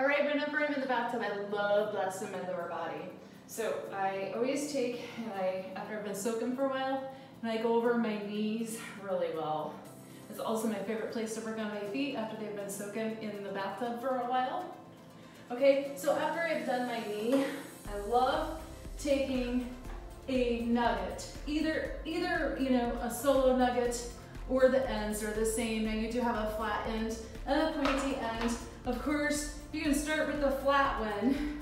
All right, whenever I'm in the bathtub, I love the cement lower body. So I always take, and I, after I've been soaking for a while, and I go over my knees really well. It's also my favorite place to work on my feet after they've been soaking in the bathtub for a while. Okay, so after I've done my knee, I love taking a nugget. Either, either you know, a solo nugget or the ends are the same. Now you do have a flat end and a pointy end. Of course, you can start with the flat one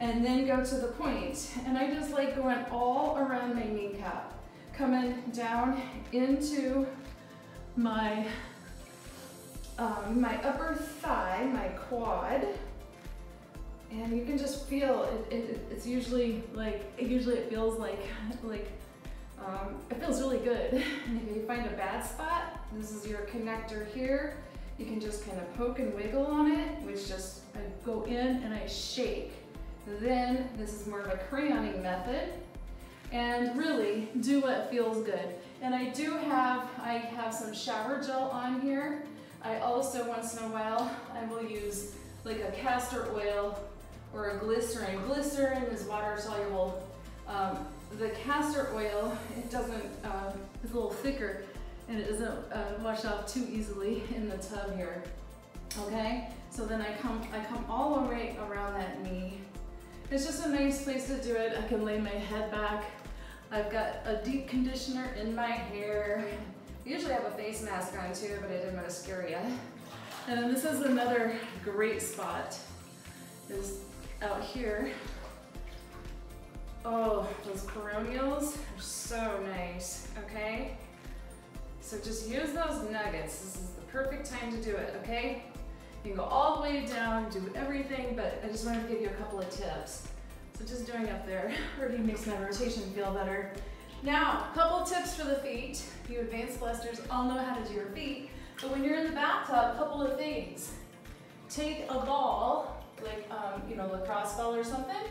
and then go to the point. And I just like going all around my kneecap, coming down into my, um, my upper thigh, my quad, and you can just feel it, it, it's usually like it usually it feels like like um, it feels really good. And if you find a bad spot this is your connector here you can just kind of poke and wiggle on it, which just, I go in and I shake. Then this is more of a crayoning method. And really, do what feels good. And I do have, I have some shower gel on here. I also, once in a while, I will use like a castor oil or a glycerin. Glycerin is water soluble. Um, the castor oil, it doesn't, uh, it's a little thicker and it doesn't uh, wash off too easily in the tub here. Okay, so then I come, I come all the way around that knee. It's just a nice place to do it. I can lay my head back. I've got a deep conditioner in my hair. I usually have a face mask on too, but I didn't want to scare you. And then this is another great spot, is out here. Oh, those peroneals are so nice, okay? So just use those nuggets. This is the perfect time to do it, okay? You can go all the way down, do everything, but I just wanted to give you a couple of tips. So just doing up there already makes my rotation feel better. Now, a couple tips for the feet. You advanced blasters all know how to do your feet, but when you're in the bathtub, a couple of things. Take a ball, like um, you know, lacrosse ball or something,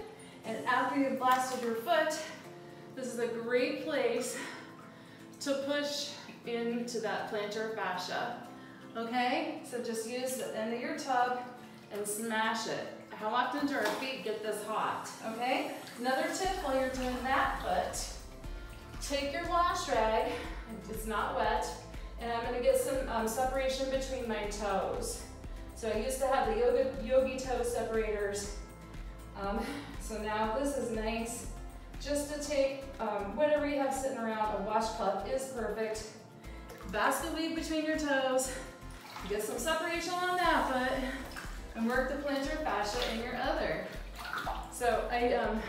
and after you've blasted your foot, this is a great place to push into that plantar fascia. Okay, so just use the end of your tub and smash it. How often do our feet get this hot? Okay, another tip while you're doing that foot, take your wash rag, it's not wet, and I'm gonna get some um, separation between my toes. So I used to have the yoga, yogi toe separators. Um, so now this is nice. Just to take um, whatever you have sitting around, a washcloth is perfect basket weave between your toes, get some separation on that foot, and work the plantar fascia in your other. So I, um,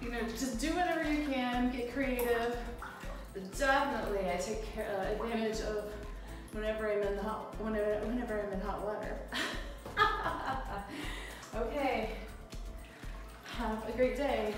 you know, just do whatever you can, get creative. But definitely, I take care, uh, advantage of whenever I'm in the hot, whenever, whenever I'm in hot water. okay, have a great day.